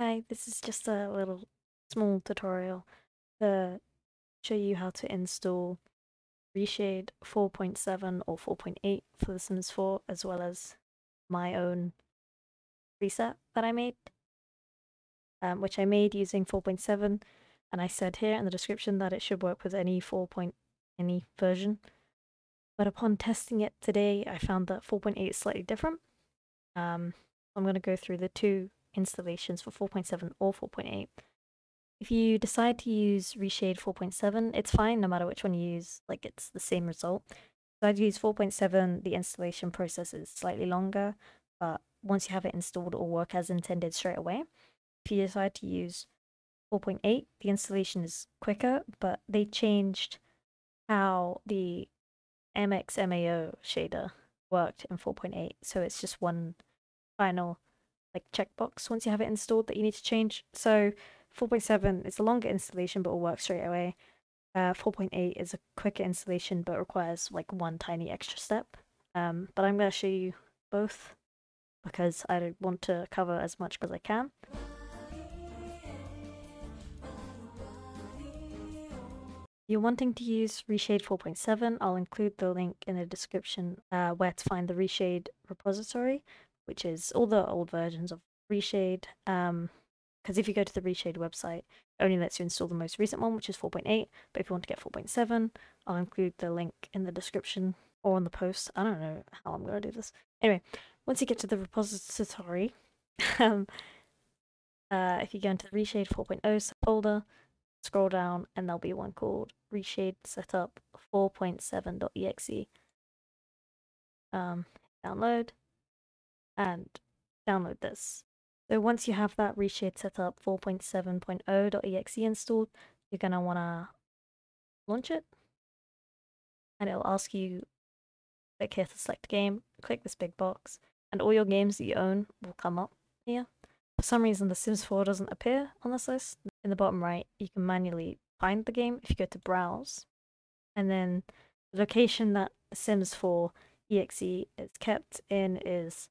Hi, this is just a little small tutorial to show you how to install Reshade 4.7 or 4.8 for The Sims 4, as well as my own preset that I made, um, which I made using 4.7, and I said here in the description that it should work with any 4. Point, any version. But upon testing it today, I found that 4.8 is slightly different. Um, I'm going to go through the two installations for 4.7 or 4.8. If you decide to use Reshade 4.7, it's fine no matter which one you use, like it's the same result. So I'd use 4.7, the installation process is slightly longer, but once you have it installed, it will work as intended straight away. If you decide to use 4.8, the installation is quicker, but they changed how the MXAO shader worked in 4.8, so it's just one final like checkbox once you have it installed that you need to change. So 4.7 is a longer installation but will work straight away. Uh, 4.8 is a quicker installation but requires like one tiny extra step. Um, but I'm going to show you both because I want to cover as much as I can. you're wanting to use Reshade 4.7, I'll include the link in the description uh, where to find the Reshade repository, which is all the old versions of Reshade. Um, because if you go to the Reshade website, it only lets you install the most recent one, which is 4.8. But if you want to get 4.7, I'll include the link in the description or on the post. I don't know how I'm going to do this. Anyway, once you get to the repository, um, uh, if you go into the Reshade 4.0 folder, scroll down and there'll be one called reshade setup 4.7.exe um, download and download this. So once you have that reshade setup 4.7.0.exe installed you're going to want to launch it. And it'll ask you click here to select game click this big box and all your games that you own will come up here. For some reason the sims 4 doesn't appear on this list. In the bottom right, you can manually find the game if you go to browse. And then the location that Sims 4 exe is kept in is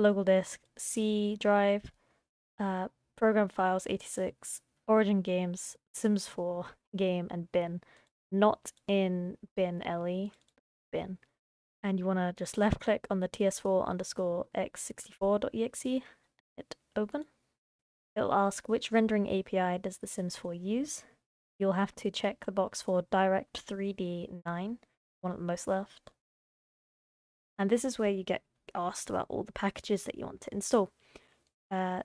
local disk, C drive, uh, program files 86, origin games, Sims 4 game, and bin. Not in bin LE, bin. And you want to just left click on the ts4 underscore x64.exe, hit open. It'll ask which rendering API does The Sims 4 use. You'll have to check the box for Direct 3D 9, one at the most left. And this is where you get asked about all the packages that you want to install. Uh,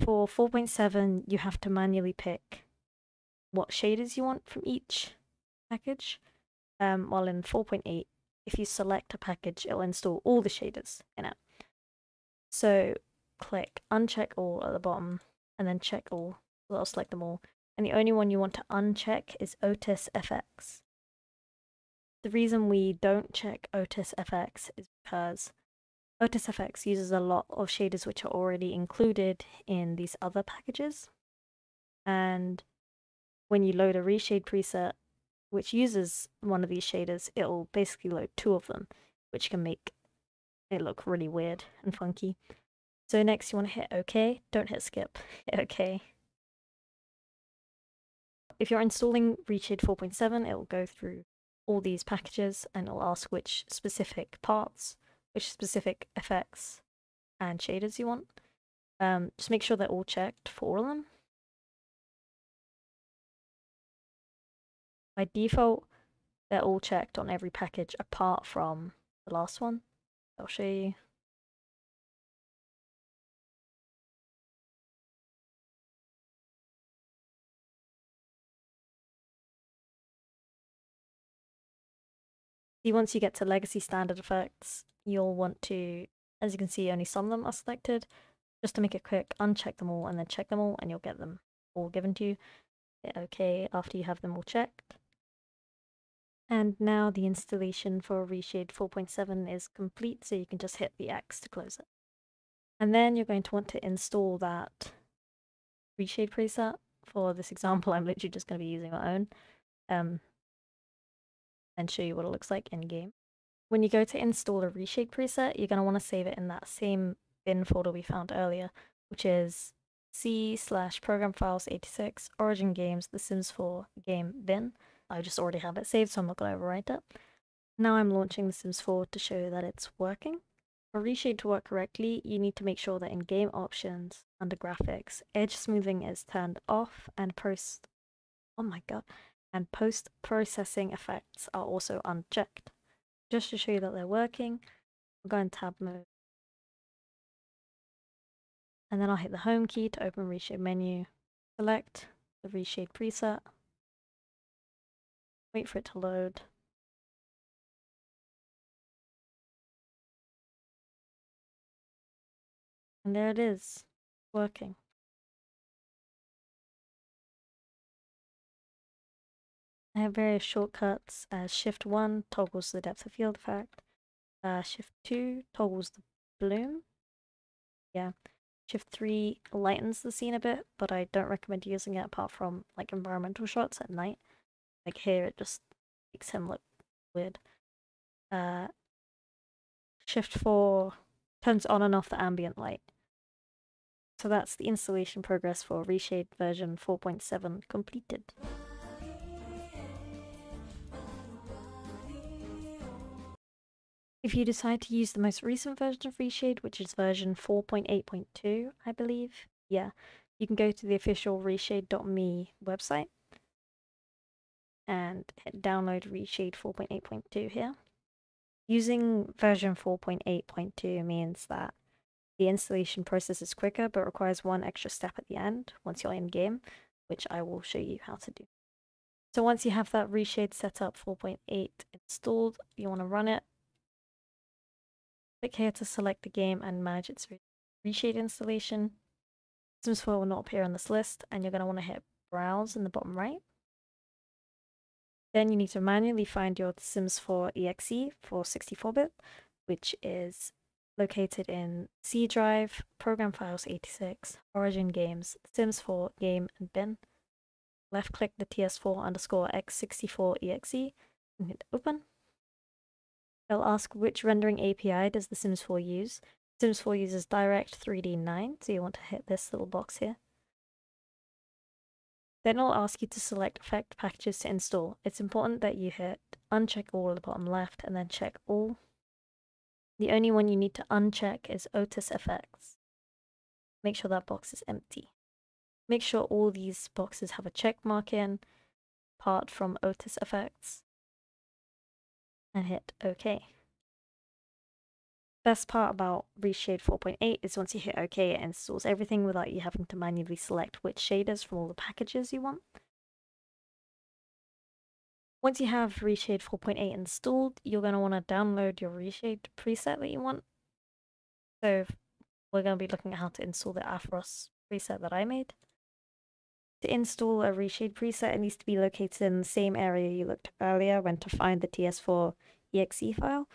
for 4.7, you have to manually pick what shaders you want from each package. Um, while in 4.8, if you select a package, it'll install all the shaders in it. So click uncheck all at the bottom and then check all. So I'll select them all. And the only one you want to uncheck is Otis FX. The reason we don't check Otis FX is because Otis FX uses a lot of shaders which are already included in these other packages. And when you load a reshade preset which uses one of these shaders, it'll basically load two of them, which can make it look really weird and funky. So next you want to hit OK. Don't hit skip. Hit OK. If you're installing Reshade 4.7, it will go through all these packages and it'll ask which specific parts, which specific effects and shaders you want. Um, just make sure they're all checked for all of them. By default, they're all checked on every package apart from the last one. I'll show you. See, once you get to legacy standard effects, you'll want to, as you can see, only some of them are selected. Just to make it quick, uncheck them all and then check them all and you'll get them all given to you. Hit OK after you have them all checked. And now the installation for Reshade 4.7 is complete, so you can just hit the X to close it. And then you're going to want to install that Reshade preset. For this example, I'm literally just going to be using my own. Um, and show you what it looks like in game. When you go to install a reshade preset, you're going to want to save it in that same bin folder we found earlier, which is C slash program files 86 origin games The Sims 4 game bin. I just already have it saved, so I'm not going to overwrite it. Now I'm launching The Sims 4 to show that it's working. For Reshade to work correctly, you need to make sure that in game options, under graphics, edge smoothing is turned off and post oh my god, and post processing effects are also unchecked. Just to show you that they're working, I'll go in tab mode. And then I'll hit the home key to open reshade menu, select the reshade preset, wait for it to load. And there it is, working. I have various shortcuts as Shift 1 toggles the depth of field effect, uh, Shift 2 toggles the bloom, yeah, Shift 3 lightens the scene a bit, but I don't recommend using it apart from like environmental shots at night. Like here it just makes him look weird. Uh, Shift 4 turns on and off the ambient light. So that's the installation progress for Reshade version 4.7 completed. If you decide to use the most recent version of Reshade, which is version 4.8.2, I believe, yeah, you can go to the official reshade.me website and hit download Reshade 4.8.2 here. Using version 4.8.2 means that the installation process is quicker, but requires one extra step at the end once you're in game, which I will show you how to do. So once you have that Reshade setup 4.8 installed, you want to run it. Click here to select the game and manage its Reshade installation. Sims 4 will not appear on this list, and you're going to want to hit Browse in the bottom right. Then you need to manually find your Sims 4 exe for 64-bit, which is located in C drive, program files 86, origin games, Sims 4 game and bin. Left click the TS4 underscore x64exe and hit open. It'll ask which rendering API does the Sims 4 use. Sims 4 uses Direct 3D 9, so you want to hit this little box here. Then it'll ask you to select effect packages to install. It's important that you hit uncheck all at the bottom left and then check all the only one you need to uncheck is Otis effects. Make sure that box is empty. Make sure all these boxes have a check mark in, apart from Otis effects, and hit OK. Best part about Reshade 4.8 is once you hit OK, it installs everything without you having to manually select which shaders from all the packages you want. Once you have Reshade 4.8 installed, you're going to want to download your Reshade preset that you want. So we're going to be looking at how to install the Aphros preset that I made. To install a Reshade preset, it needs to be located in the same area you looked earlier when to find the TS4 exe file,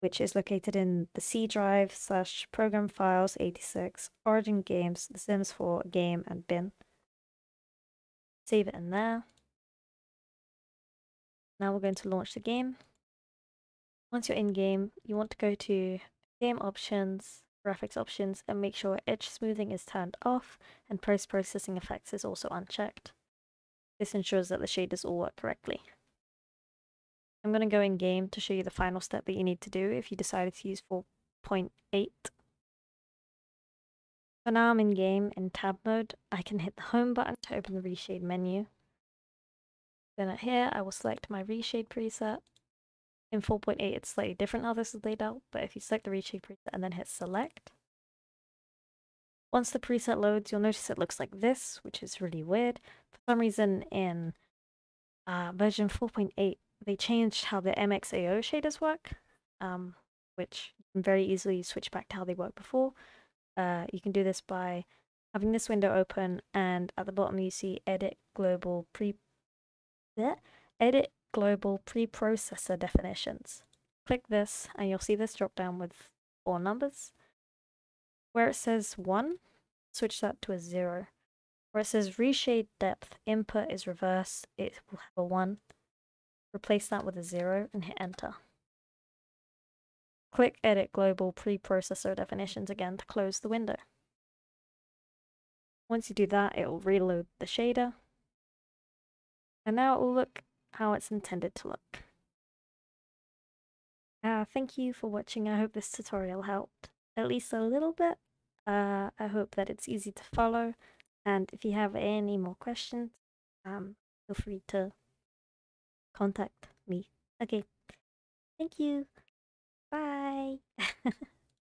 which is located in the C drive slash program files 86, origin games, the Sims 4 game and bin. Save it in there. Now we're going to launch the game. Once you're in game, you want to go to game options, graphics options, and make sure edge smoothing is turned off and post-processing effects is also unchecked. This ensures that the shaders all work correctly. I'm going to go in game to show you the final step that you need to do if you decided to use 4.8. For now I'm in game in tab mode, I can hit the home button to open the reshade menu. Then here, I will select my reshade preset. In 4.8, it's slightly different how this is laid out, but if you select the reshade preset and then hit select, once the preset loads, you'll notice it looks like this, which is really weird. For some reason in uh, version 4.8, they changed how the MXAO shaders work, um, which you can very easily switch back to how they worked before. Uh, you can do this by having this window open and at the bottom you see edit global pre edit global preprocessor definitions. Click this and you'll see this drop down with four numbers. Where it says 1, switch that to a 0. Where it says reshade depth input is reversed, it will have a 1. Replace that with a 0 and hit enter. Click edit global preprocessor definitions again to close the window. Once you do that, it will reload the shader. And now it will look how it's intended to look. Uh, thank you for watching. I hope this tutorial helped at least a little bit. Uh, I hope that it's easy to follow. And if you have any more questions, um, feel free to contact me. Okay. Thank you. Bye.